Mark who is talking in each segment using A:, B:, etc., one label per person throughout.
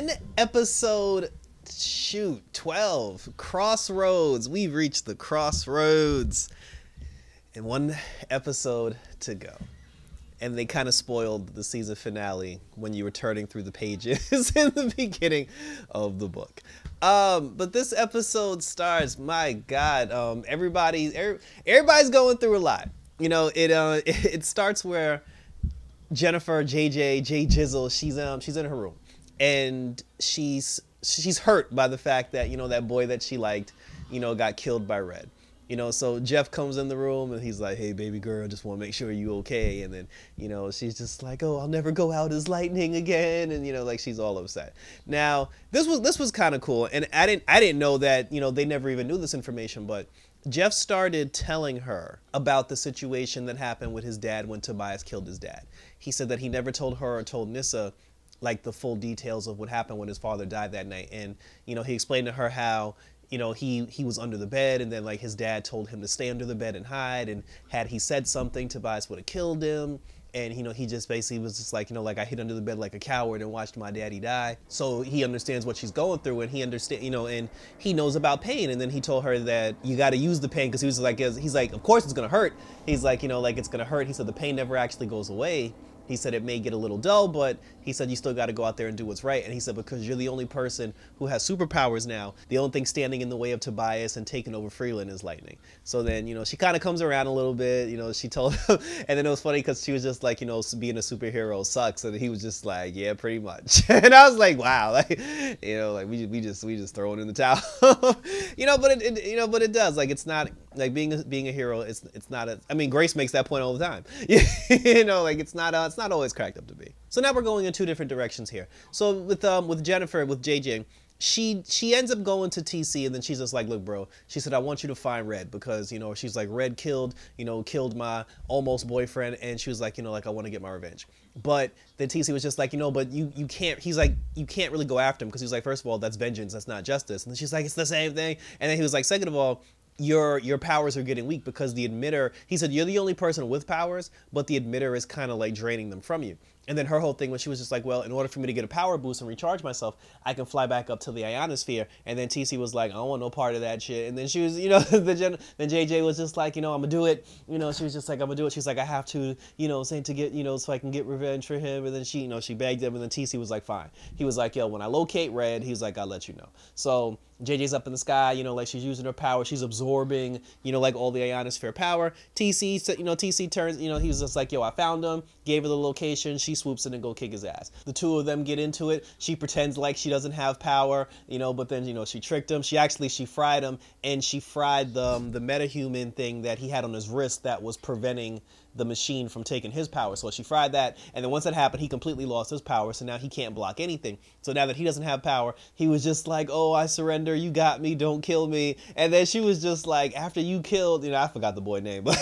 A: in episode shoot 12 crossroads. We've reached the crossroads. And one episode to go. And they kind of spoiled the season finale when you were turning through the pages in the beginning of the book. Um, but this episode starts my god um, everybody everybody's going through a lot. You know it uh, it starts where jennifer jj j jizzle she's um she's in her room and she's she's hurt by the fact that you know that boy that she liked, you know, got killed by Red. You know, so Jeff comes in the room and he's like, "Hey, baby girl, just want to make sure you okay." And then, you know, she's just like, "Oh, I'll never go out as lightning again," and you know, like she's all upset. Now, this was this was kind of cool, and I didn't I didn't know that you know they never even knew this information, but Jeff started telling her about the situation that happened with his dad when Tobias killed his dad. He said that he never told her or told Nissa like the full details of what happened when his father died that night. And you know, he explained to her how you know he he was under the bed, and then like his dad told him to stay under the bed and hide. And had he said something, Tobias would have killed him. And you know, he just basically was just like, you know, like I hid under the bed like a coward and watched my daddy die. So he understands what she's going through, and he understand, you know, and he knows about pain. And then he told her that you got to use the pain because he was like, he's like, of course it's gonna hurt. He's like, you know, like it's gonna hurt. He said the pain never actually goes away. He said it may get a little dull, but he said you still got to go out there and do what's right. And he said because you're the only person who has superpowers now, the only thing standing in the way of Tobias and taking over Freeland is lightning. So then, you know, she kind of comes around a little bit. You know, she told him, and then it was funny because she was just like, you know, being a superhero sucks, and he was just like, yeah, pretty much. and I was like, wow, like, you know, like we we just we just throw it in the towel, you know. But it, it you know, but it does like it's not like being a, being a hero. It's it's not a. I mean, Grace makes that point all the time. you know, like it's not uh, it's not always cracked up to be. So now we're going in two different directions here. So with um with Jennifer with JJ, she she ends up going to TC and then she's just like, look, bro. She said, I want you to find Red because you know she's like Red killed you know killed my almost boyfriend and she was like you know like I want to get my revenge. But then TC was just like you know but you you can't. He's like you can't really go after him because he's like first of all that's vengeance that's not justice and then she's like it's the same thing and then he was like second of all your your powers are getting weak because the emitter he said you're the only person with powers but the emitter is kind of like draining them from you and then her whole thing was she was just like, well, in order for me to get a power boost and recharge myself, I can fly back up to the ionosphere. And then TC was like, I don't want no part of that shit. And then she was, you know, the gen- then JJ was just like, you know, I'm gonna do it. You know, she was just like, I'm gonna do it. She's like, I have to, you know, saying to get, you know, so I can get revenge for him. And then she, you know, she begged him. And then TC was like, fine. He was like, yo, when I locate Red, he's like, I'll let you know. So JJ's up in the sky, you know, like she's using her power, she's absorbing, you know, like all the ionosphere power. TC, you know, TC turns, you know, he was just like, yo, I found him, gave her the location, she swoops in and go kick his ass. The two of them get into it. She pretends like she doesn't have power, you know, but then, you know, she tricked him. She actually, she fried him, and she fried the, um, the metahuman thing that he had on his wrist that was preventing the machine from taking his power. So she fried that, and then once that happened, he completely lost his power. So now he can't block anything. So now that he doesn't have power, he was just like, "Oh, I surrender. You got me. Don't kill me." And then she was just like, "After you killed, you know, I forgot the boy name, but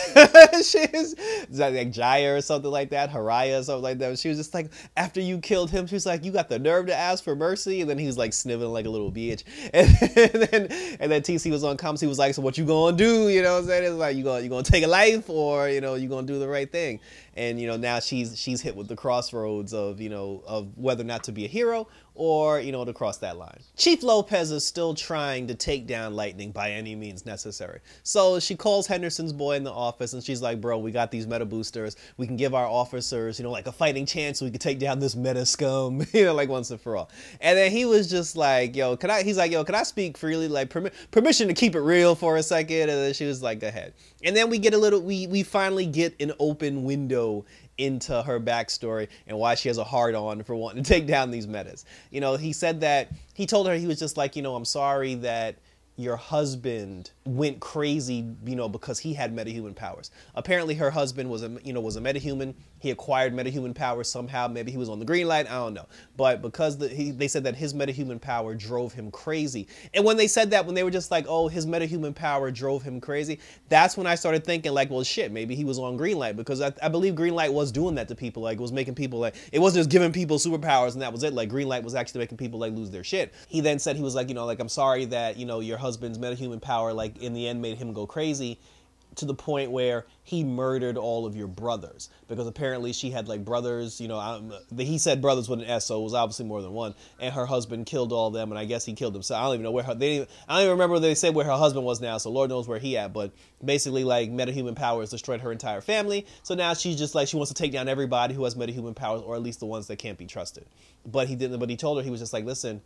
A: she is like Jaya or something like that, Haraya or something like that. She was just like, after you killed him, she was like, "You got the nerve to ask for mercy?" And then he was like sniveling like a little bitch. And, and then and then TC was on comms. He was like, "So what you gonna do?" You know what I'm saying? It's like you gonna you gonna take a life or you know you gonna do the right thing. And you know now she's she's hit with the crossroads of you know of whether or not to be a hero or you know to cross that line. Chief lopez is still trying to take down lightning by any means necessary. So she calls henderson's boy in the office and she's like bro we got these meta boosters. We can give our officers you know like a fighting chance. So we can take down this meta scum you know like once and for all. And then he was just like yo can i he's like yo can i speak freely? Like permi- permission to keep it real for a second? And then she was like go ahead. And then we get a little we we finally get an open window into her backstory and why she has a hard on for wanting to take down these metas. You know, he said that he told her he was just like, you know, I'm sorry that your husband went crazy, you know, because he had metahuman powers. Apparently, her husband was a, you know, was a metahuman. He acquired metahuman powers somehow. Maybe he was on the green light. I don't know. But because the, he, they said that his metahuman power drove him crazy. And when they said that, when they were just like, oh, his metahuman power drove him crazy, that's when I started thinking like, well, shit, maybe he was on green light because I, I believe green light was doing that to people. Like, it was making people like, it wasn't just giving people superpowers and that was it. Like, green light was actually making people like lose their shit. He then said he was like, you know, like, I'm sorry that, you know, your husband's metahuman power, like, in the end made him go crazy to the point where he murdered all of your brothers. Because apparently she had like brothers you know um, he said brothers with an s so it was obviously more than one. And her husband killed all of them and i guess he killed himself. I don't even know where her they i don't even remember they said where her husband was now so lord knows where he at. But basically like metahuman powers destroyed her entire family. So now she's just like she wants to take down everybody who has metahuman powers or at least the ones that can't be trusted. But he didn't but he told her he was just like listen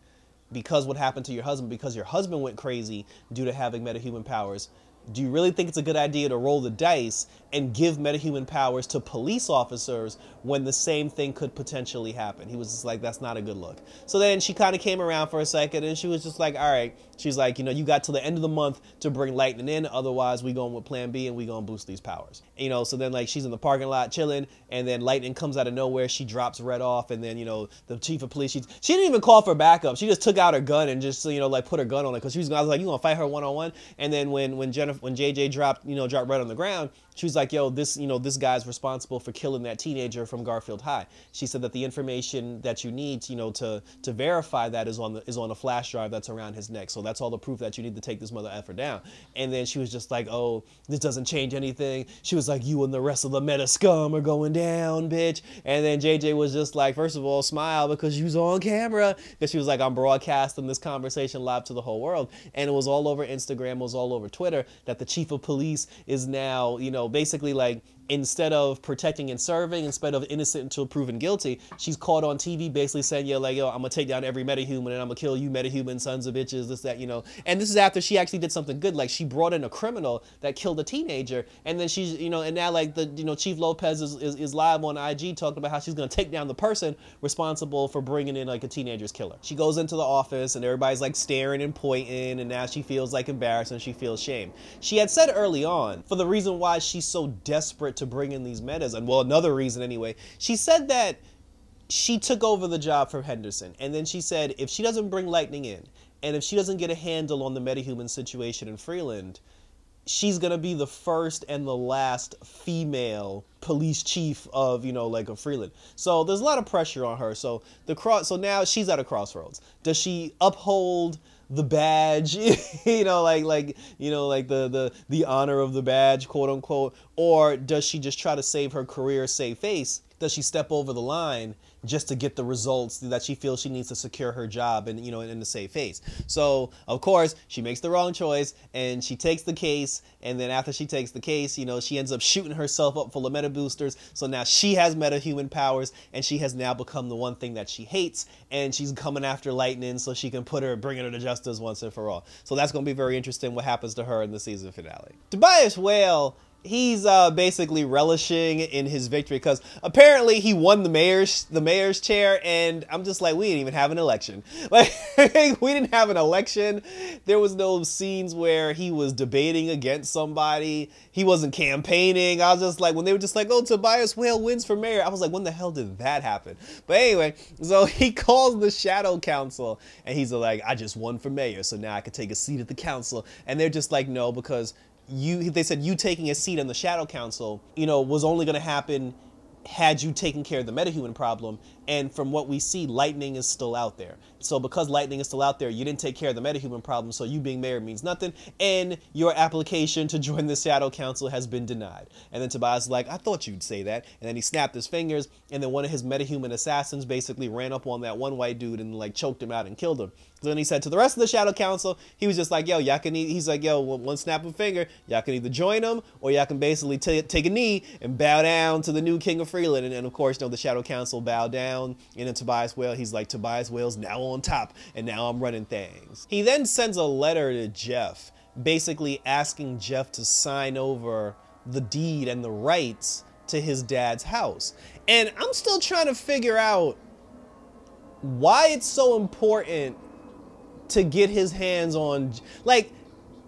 A: because what happened to your husband because your husband went crazy due to having metahuman powers do you really think it's a good idea to roll the dice and give metahuman powers to police officers when the same thing could potentially happen? He was just like, that's not a good look. So then she kind of came around for a second and she was just like, all right. She's like, you know, you got till the end of the month to bring Lightning in. Otherwise, we going with plan B and we going to boost these powers. You know, so then like she's in the parking lot chilling and then Lightning comes out of nowhere. She drops Red off and then, you know, the chief of police, she, she didn't even call for backup. She just took out her gun and just, you know, like put her gun on it because she was, was like, you going to fight her one on one? And then when, when Jennifer, when JJ dropped, you know, dropped Red on the ground, she was like, yo, this, you know, this guy's responsible for killing that teenager from Garfield High. She said that the information that you need, you know, to to verify that is on the is on a flash drive that's around his neck. So that's all the proof that you need to take this mother effer down. And then she was just like, oh, this doesn't change anything. She was like, you and the rest of the meta scum are going down, bitch. And then JJ was just like, first of all, smile because you was on camera. Because she was like, I'm broadcasting this conversation live to the whole world. And it was all over Instagram, it was all over Twitter that the chief of police is now, you know, basically like instead of protecting and serving, instead of innocent until proven guilty, she's caught on TV basically saying, yo, like, yo, I'm gonna take down every metahuman and I'm gonna kill you metahuman sons of bitches, this, that, you know. And this is after she actually did something good. Like she brought in a criminal that killed a teenager. And then she's, you know, and now like the, you know, Chief Lopez is, is, is live on IG talking about how she's gonna take down the person responsible for bringing in like a teenager's killer. She goes into the office and everybody's like staring and pointing and now she feels like embarrassed and she feels shame. She had said early on, for the reason why she's so desperate to bring in these metas, and well, another reason anyway, she said that she took over the job from Henderson. And then she said if she doesn't bring Lightning in, and if she doesn't get a handle on the metahuman situation in Freeland, she's gonna be the first and the last female police chief of you know like a Freeland. So there's a lot of pressure on her. So the cross. So now she's at a crossroads. Does she uphold? The badge, you know, like like you know, like the the the honor of the badge, quote unquote, or does she just try to save her career, save face? Does she step over the line just to get the results that she feels she needs to secure her job and you know in the safe face. So of course she makes the wrong choice and she takes the case and then after she takes the case, you know, she ends up shooting herself up full of meta boosters. So now she has meta human powers and she has now become the one thing that she hates and she's coming after Lightning so she can put her bringing her to justice once and for all. So that's going to be very interesting what happens to her in the season finale. Tobias Whale he's uh, basically relishing in his victory because apparently he won the mayor's the mayor's chair, and I'm just like, we didn't even have an election. Like we didn't have an election. There was no scenes where he was debating against somebody. He wasn't campaigning. I was just like, when they were just like, oh, Tobias Whale wins for mayor. I was like, when the hell did that happen? But anyway, so he calls the Shadow Council, and he's like, I just won for mayor, so now I could take a seat at the council. And they're just like, no, because you they said you taking a seat in the shadow council you know was only going to happen had you taken care of the metahuman problem and from what we see lightning is still out there so because lightning is still out there you didn't take care of the metahuman problem so you being mayor means nothing and your application to join the shadow council has been denied and then tobias is like i thought you'd say that and then he snapped his fingers and then one of his metahuman assassins basically ran up on that one white dude and like choked him out and killed him so then he said to the rest of the Shadow Council, he was just like, yo, y'all can, he's like, yo, one snap of finger, y'all can either join him or y'all can basically take a knee and bow down to the new King of Freeland. And, and of course, you know, the Shadow Council bow down. And then Tobias Whale, he's like, Tobias Whale's now on top and now I'm running things. He then sends a letter to Jeff, basically asking Jeff to sign over the deed and the rights to his dad's house. And I'm still trying to figure out why it's so important to get his hands on like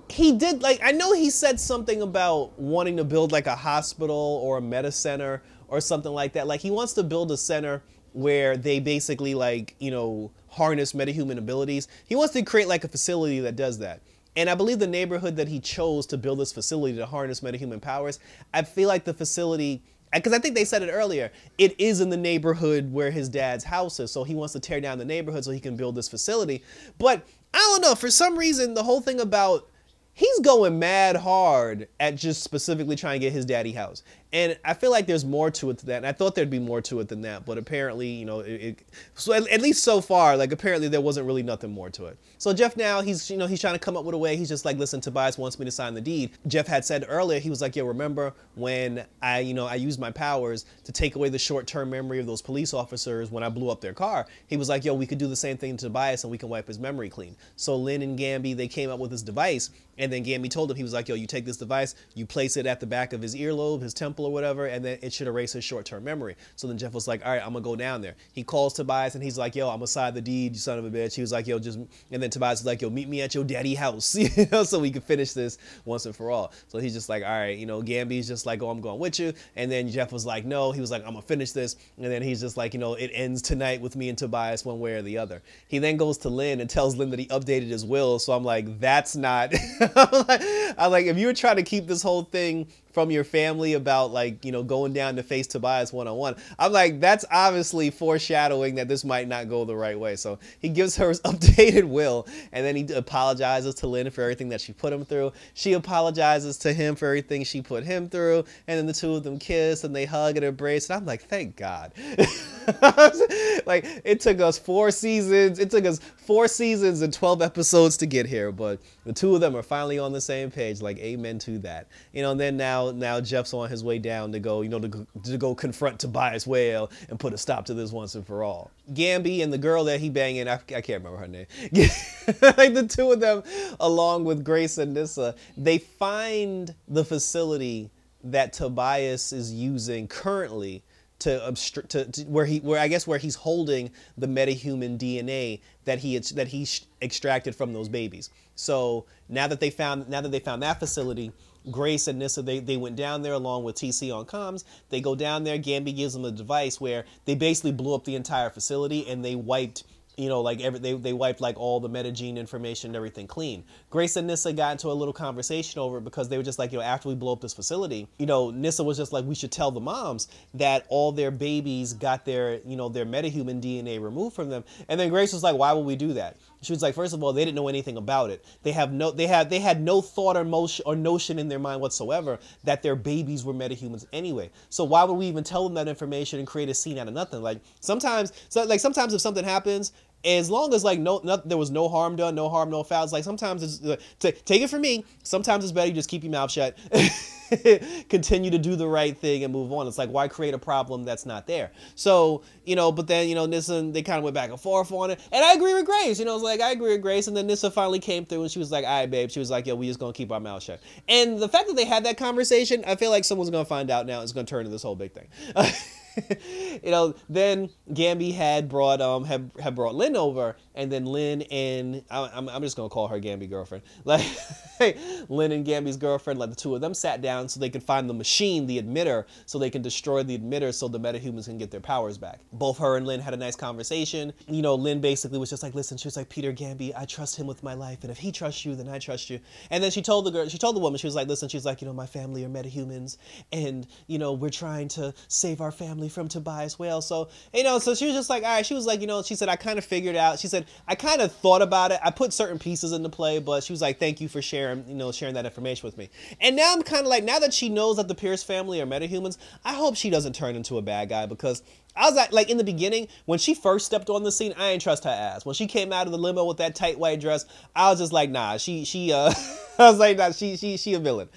A: he did like I know he said something about wanting to build like a hospital or a meta center or something like that. Like he wants to build a center where they basically like, you know, harness metahuman abilities. He wants to create like a facility that does that. And I believe the neighborhood that he chose to build this facility to harness metahuman powers, I feel like the facility because I think they said it earlier, it is in the neighborhood where his dad's house is. So he wants to tear down the neighborhood so he can build this facility. But I don't know, for some reason, the whole thing about he's going mad hard at just specifically trying to get his daddy house. And I feel like there's more to it than that. And I thought there'd be more to it than that, but apparently, you know, it, it so at, at, least so far, like apparently there wasn't really nothing more to it. So Jeff now he's you know he's trying to come up with a way. He's just like, listen, Tobias wants me to sign the deed. Jeff had said earlier he was like, yo, remember when I you know I used my powers to take away the short-term memory of those police officers when I blew up their car? He was like, yo, we could do the same thing to Tobias and we can wipe his memory clean. So Lynn and Gambi they came up with this device and then Gambi told him, he was like, yo, you take this device, you place it at the back of his earlobe, his temple or whatever, and then it should erase his short-term memory. So then Jeff was like, all right, I'm gonna go down there. He calls Tobias and he's like, yo, I'm gonna sign the deed, you son of a bitch. He was like, yo, just, and then Tobias was like, yo, meet me at your daddy house, you know, so we can finish this once and for all. So he's just like, all right, you know, Gambi's just like, oh, I'm going with you. And then Jeff was like, no, he was like, I'm gonna finish this. And then he's just like, you know, it ends tonight with me and Tobias one way or the other. He then goes to Lynn and tells Lynn that he updated his will. So I'm like, that's not, I'm like if you were trying to keep this whole thing from your family about like you know going down to face Tobias one on one. I'm like that's obviously foreshadowing that this might not go the right way. So he gives her his updated will, and then he apologizes to Lynn for everything that she put him through. She apologizes to him for everything she put him through, and then the two of them kiss and they hug and embrace. And I'm like, thank God. like it took us four seasons. It took us four seasons and 12 episodes to get here, but the two of them are finally on the same page. Like amen to that. You know, and then now now Jeff's on his way down to go, you know, to, to go confront Tobias Whale and put a stop to this once and for all. Gambi and the girl that he banging, I, I can't remember her name. like the two of them, along with Grace and Nissa, they find the facility that Tobias is using currently to, to, to, where he where I guess where he's holding the metahuman DNA that he that he extracted from those babies. So now that they found now that they found that facility, Grace and Nissa, they, they went down there along with TC on comms. They go down there. Gambi gives them a device where they basically blew up the entire facility and they wiped you know, like every they, they wiped like all the metagene information and everything clean. Grace and Nissa got into a little conversation over because they were just like, you know, after we blow up this facility, you know, Nissa was just like, we should tell the moms that all their babies got their, you know, their metahuman DNA removed from them. And then Grace was like, why would we do that? She was like, first of all, they didn't know anything about it. They have no, they had, they had no thought or motion or notion in their mind whatsoever that their babies were metahumans anyway. So why would we even tell them that information and create a scene out of nothing? Like sometimes, so like sometimes if something happens as long as like no, no, there was no harm done, no harm, no fouls. Like sometimes it's uh, t- take it from me. Sometimes it's better you just keep your mouth shut, continue to do the right thing and move on. It's like why create a problem that's not there. So you know, but then you know Nissa they kind of went back and forth on it, and I agree with Grace. You know, it's like I agree with Grace, and then Nissa finally came through and she was like, "All right, babe." She was like, "Yo, we just gonna keep our mouth shut." And the fact that they had that conversation, I feel like someone's gonna find out now. It's gonna turn into this whole big thing. you know, then Gambi had brought um had, had brought Lynn over, and then Lynn and I'm, I'm just gonna call her Gambi girlfriend. Like Lynn and Gambi's girlfriend, like the two of them sat down so they could find the machine, the emitter, so they can destroy the emitter, so the metahumans can get their powers back. Both her and Lynn had a nice conversation. You know, Lynn basically was just like, listen, she was like, Peter Gambi, I trust him with my life, and if he trusts you, then I trust you. And then she told the girl, she told the woman, she was like, listen, she's like, you know, my family are metahumans, and you know, we're trying to save our family from Tobias Whale. So you know, so she was just like, all right, she was like, you know, she said, I kind of figured out. She said, I kind of thought about it. I put certain pieces into play, but she was like, thank you for sharing, you know, sharing that information with me. And now I'm kind of like, now that she knows that the Pierce family are metahumans, I hope she doesn't turn into a bad guy because I was like, like in the beginning when she first stepped on the scene, I ain't trust her ass. When she came out of the limo with that tight white dress, I was just like, nah, she she uh, I was like, nah, she she she a villain.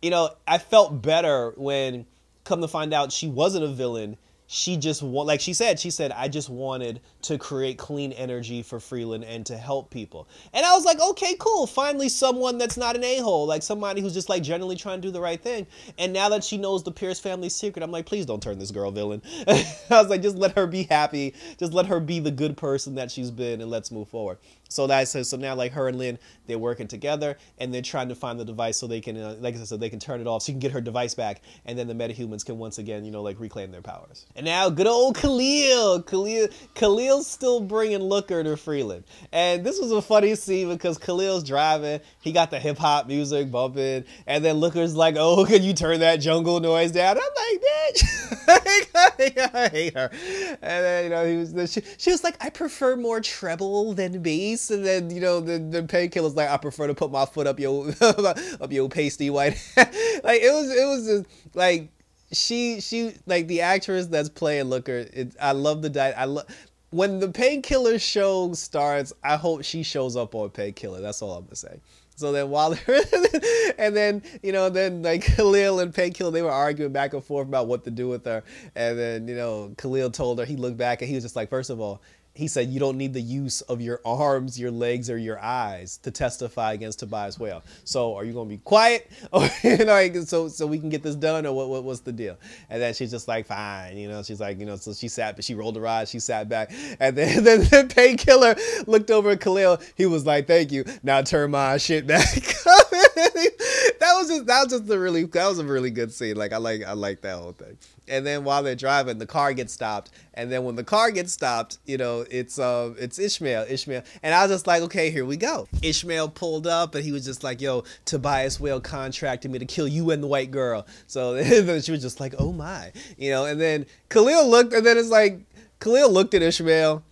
A: You know, I felt better when come to find out she wasn't a villain. She just want like she said she said i just wanted to create clean energy for freeland and to help people. And i was like okay cool. Finally someone that's not an a-hole like somebody who's just like generally trying to do the right thing. And now that she knows the pierce family secret i'm like please don't turn this girl villain. I was like just let her be happy. Just let her be the good person that she's been and let's move forward. So that says so now like her and Lynn they're working together and they're trying to find the device so they can uh, like I said so they can turn it off so you can get her device back and then the metahumans can once again you know like reclaim their powers. And now good old Khalil, Khalil, Khalil, Khalil's still bringing Looker to Freeland. And this was a funny scene because Khalil's driving, he got the hip hop music bumping, and then Looker's like, "Oh, can you turn that jungle noise down?" I'm like, "Bitch, I hate her." and then you know he was she, she was like I prefer more treble than bass, and then you know the the painkiller's like I prefer to put my foot up your up your pasty white. like it was it was just like she she like the actress that's playing Looker. It, I love the di- I love when the painkiller show starts. I hope she shows up on painkiller. That's all I'm gonna say. So then while they're and then you know then like Khalil and Painkiller they were arguing back and forth about what to do with her, and then you know Khalil told her he looked back and he was just like, first of all, he said you don't need the use of your arms, your legs, or your eyes to testify against Tobias Whale. So are you gonna be quiet, or you know, so so we can get this done, or what, what what's the deal? And then she's just like, fine, you know. She's like, you know, so she sat, but she rolled her eyes, she sat back, and then then the painkiller looked over at Khalil. He was like, thank you. Now turn my shit back. that was just that was just a really that was a really good scene. Like I like I like that whole thing. And then while they're driving, the car gets stopped. And then when the car gets stopped, you know, it's uh it's Ishmael, Ishmael. And I was just like, okay, here we go. Ishmael pulled up and he was just like, yo, Tobias Whale contracted me to kill you and the white girl. So she was just like, oh my, you know. And then Khalil looked, and then it's like Khalil looked at Ishmael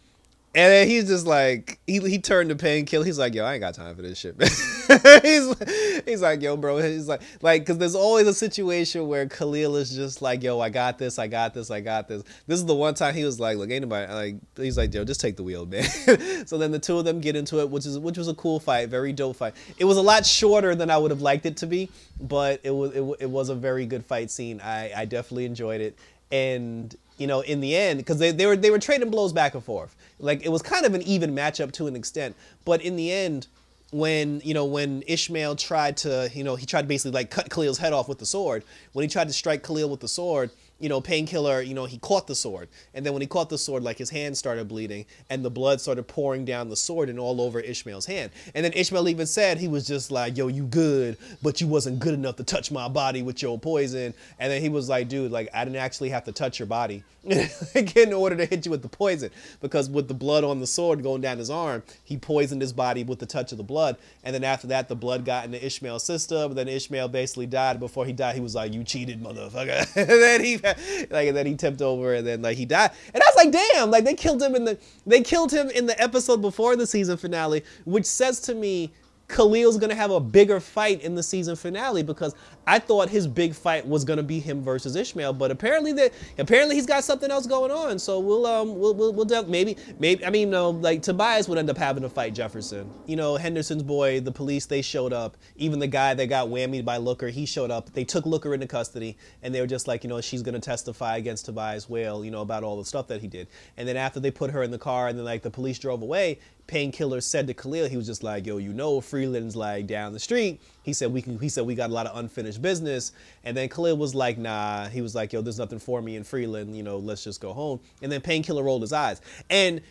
A: and then he's just like he he turned to painkiller. He's like, yo, I ain't got time for this shit, he's he's like, yo, bro. He's like, like, because there's always a situation where Khalil is just like, yo, I got this, I got this, I got this. This is the one time he was like, look, ain't nobody like. He's like, yo, just take the wheel, man. so then the two of them get into it, which is which was a cool fight, very dope fight. It was a lot shorter than I would have liked it to be, but it was it, it was a very good fight scene. I I definitely enjoyed it, and you know, in the end, because they, they were they were trading blows back and forth. Like it was kind of an even matchup to an extent, but in the end, when you know when Ishmael tried to you know he tried to basically like cut Khalil's head off with the sword. When he tried to strike Khalil with the sword, you know, Painkiller, you know, he caught the sword. And then when he caught the sword, like his hand started bleeding and the blood started pouring down the sword and all over Ishmael's hand. And then Ishmael even said he was just like, yo, you good, but you wasn't good enough to touch my body with your poison. And then he was like, dude, like I didn't actually have to touch your body in order to hit you with the poison because with the blood on the sword going down his arm, he poisoned his body with the touch of the blood. And then after that, the blood got into Ishmael's system. Then Ishmael basically died. Before he died, he was like, you cheated, motherfucker. and then he like and then he tipped over and then like he died. And I was like, damn, like they killed him in the they killed him in the episode before the season finale, which says to me Khalil's gonna have a bigger fight in the season finale because I thought his big fight was gonna be him versus Ishmael, but apparently that apparently he's got something else going on. So we'll um we'll we'll, we'll maybe maybe I mean no like Tobias would end up having to fight Jefferson. You know Henderson's boy, the police they showed up. Even the guy that got whammied by Looker, he showed up. They took Looker into custody and they were just like you know she's gonna testify against Tobias Whale, you know about all the stuff that he did. And then after they put her in the car and then like the police drove away, Painkiller said to Khalil, he was just like, yo, you know, Freeland's like down the street. He said we can. He said we got a lot of unfinished business. And then Khalil was like, nah. He was like, yo, there's nothing for me in Freeland. You know, let's just go home. And then Painkiller rolled his eyes. And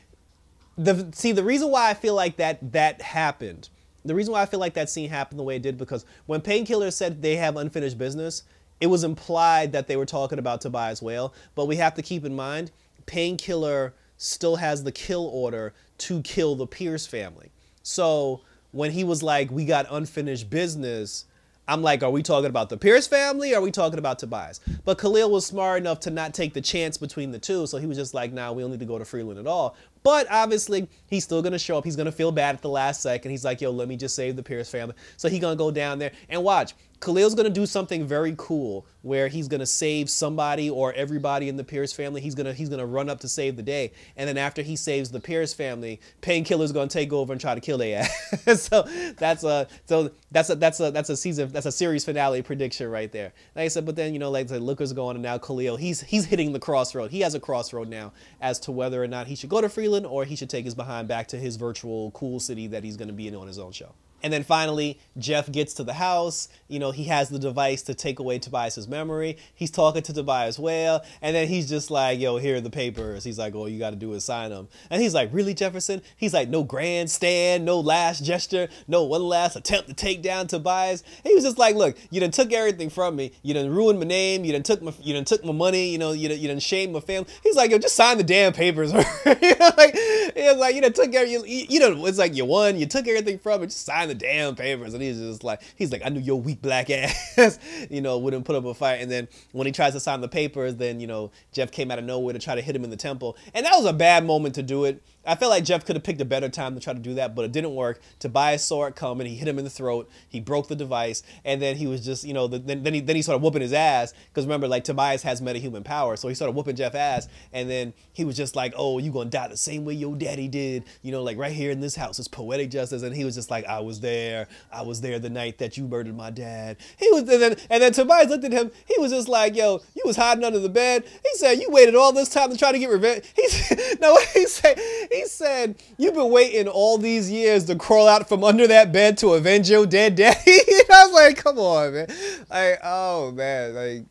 A: the see the reason why I feel like that that happened. The reason why I feel like that scene happened the way it did because when Painkiller said they have unfinished business, it was implied that they were talking about Tobias Whale. But we have to keep in mind, Painkiller still has the kill order to kill the Pierce family. So when he was like, we got unfinished business, I'm like, are we talking about the Pierce family? Or are we talking about Tobias? But Khalil was smart enough to not take the chance between the two. So he was just like, nah, we don't need to go to Freeland at all. But obviously, he's still going to show up. He's going to feel bad at the last second. He's like, yo, let me just save the Pierce family. So he's going to go down there and watch. Khalil's to do something very cool where he's to save somebody or everybody in the Pierce family. He's to he's to run up to save the day. And then after he saves the Pierce family, Painkiller's to take over and try to kill their ass. so that's a so that's a that's a that's a season that's a series finale prediction right there. Like I said, but then you know like the Looker's going and now Khalil he's he's hitting the crossroad. He has a crossroad now as to whether or not he should go to Freeland or he should take his behind back to his virtual cool city that he's to be in on his own show. And then finally, Jeff gets to the house. You know, he has the device to take away Tobias's memory. He's talking to Tobias Whale, and then he's just like, "Yo, here are the papers." He's like, "All you got to do is sign them." And he's like, "Really, Jefferson?" He's like, "No grandstand, no last gesture, no one last attempt to take down Tobias." And he was just like, "Look, you done took everything from me. You done ruined my name. You done took my, you done took my money. You know, you done, you done shamed my family." He's like, "Yo, just sign the damn papers." you know, like, was like, "You done took you, you know, it's like you won. You took everything from it. Just sign the." The damn papers. And he's just like, he's like, I knew your weak black ass, you know, wouldn't put up a fight. And then when he tries to sign the papers, then, you know, Jeff came out of nowhere to try to hit him in the temple. And that was a bad moment to do it. I felt like Jeff could have picked a better time to try to do that, but it didn't work. Tobias saw it coming. He hit him in the throat. He broke the device, and then he was just, you know, then, then he then he started whooping his ass because remember, like Tobias has metahuman power, so he started whooping Jeff ass, and then he was just like, "Oh, you gonna die the same way your daddy did," you know, like right here in this house. It's poetic justice, and he was just like, "I was there. I was there the night that you murdered my dad." He was, and then and then Tobias looked at him. He was just like, "Yo, you was hiding under the bed." He said, "You waited all this time to try to get revenge." He "No," he said he said, You've been waiting all these years to crawl out from under that bed to avenge your dead daddy. I was like, Come on, man. Like, oh, man. Like,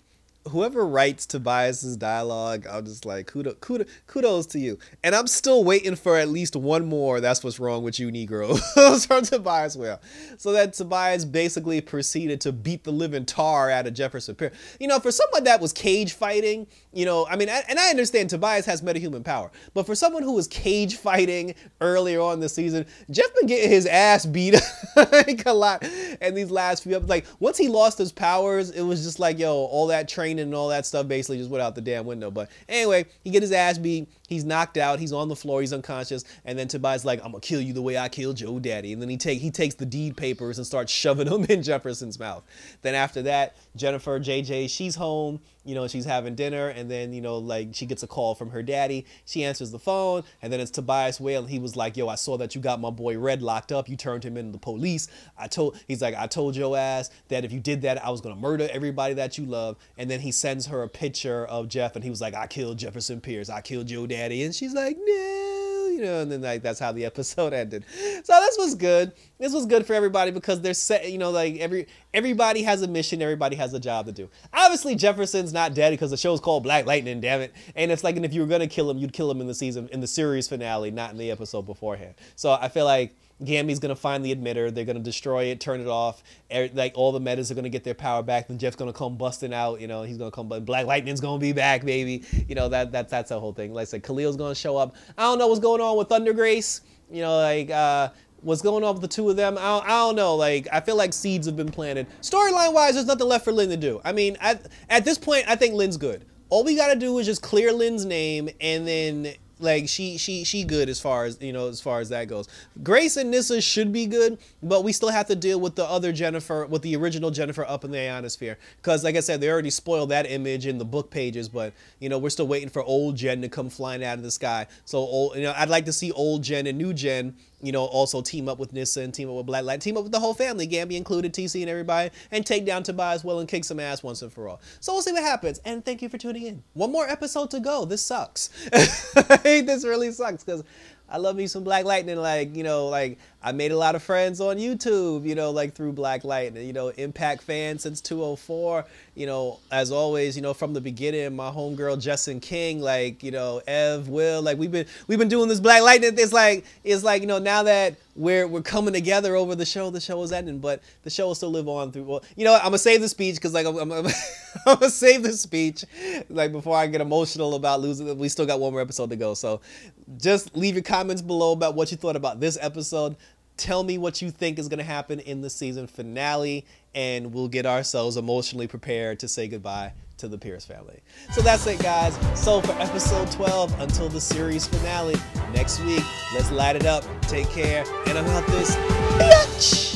A: whoever writes Tobias's dialogue, I'm just like, kudos, kudos, kudos to you. And I'm still waiting for at least one more. That's what's wrong with you, Negro. from Tobias Whale. So that Tobias basically proceeded to beat the living tar out of Jefferson Pierce. You know, for someone that was cage fighting, you know, I mean, and I understand Tobias has metahuman power, but for someone who was cage fighting earlier on the season, Jeff been getting his ass beat like a lot. And these last few, episodes. like once he lost his powers, it was just like, yo, all that training and all that stuff basically just went out the damn window. But anyway, he get his ass beat. He's knocked out. He's on the floor. He's unconscious. And then Tobias like, I'm gonna kill you the way I killed Joe Daddy. And then he take he takes the deed papers and starts shoving them in Jefferson's mouth. Then after that, Jennifer JJ, she's home. You know, she's having dinner, and then you know, like she gets a call from her daddy. She answers the phone, and then it's Tobias Whale. He was like, "Yo, I saw that you got my boy Red locked up. You turned him into the police. I told he's like, I told your ass that if you did that, I was gonna murder everybody that you love. And then he sends her a picture of Jeff, and he was like, I killed Jefferson Pierce. I killed Joe daddy, and she's like, No, you know. And then like that's how the episode ended. So this was good. This was good for everybody because they're set. You know, like every everybody has a mission. Everybody has a job to do. Obviously, Jefferson's not dead because the show's called Black Lightning. Damn it! And it's like, and if you were gonna kill him, you'd kill him in the season, in the series finale, not in the episode beforehand. So I feel like Gambi's gonna find the emitter. They're gonna destroy it, turn it off. Like all the metas are gonna get their power back. Then Jeff's gonna come busting out. You know, he's gonna come. Black Lightning's gonna be back, baby. You know that that that's the whole thing. Like I said, Khalil's gonna show up. I don't know what's going on with Thunder Grace. You know, like uh, what's going on with the two of them. I don't, I don't know. Like I feel like seeds have been planted. Storyline wise, there's nothing left for Lynn to do. I mean, at at this point, I think Lynn's good. All we gotta do is just clear Lynn's name and then like she she she good as far as you know as far as that goes. Grace and Nissa should be good, but we still have to deal with the other Jennifer, with the original Jennifer up in the ionosphere. Because like I said, they already spoiled that image in the book pages, but you know we're still waiting for old Jen to come flying out of the sky. So old, you know, I'd like to see old Jen and new Jen you know, also team up with Nissa and team up with Black Light, team up with the whole family, Gambi included, TC and everybody, and take down Tobias Whale and kick some ass once and for all. So we'll see what happens. And thank you for tuning in. One more episode to go. This sucks. this really sucks because I love me some Black Lightning. Like, you know, like I made a lot of friends on YouTube, you know, like through Black Lightning, you know, Impact fan since 204, you know, as always, you know, from the beginning, my homegirl Justin King, like, you know, Ev, Will, like we've been, we've been doing this Black Lightning. It's like, it's like, you know, now that we're, we're coming together over the show, the show is ending, but the show will still live on through, well, you know what, I'm gonna save the speech because like, I'm, I'm, I'm, I'm gonna save the speech, like before I get emotional about losing, we still got one more episode to go. So just leave your comments below about what you thought about this episode. Tell me what you think is going to happen in the season finale, and we'll get ourselves emotionally prepared to say goodbye to the Pierce family. So that's it, guys. So for episode 12, until the series finale next week, let's light it up. Take care, and I'm out this bitch.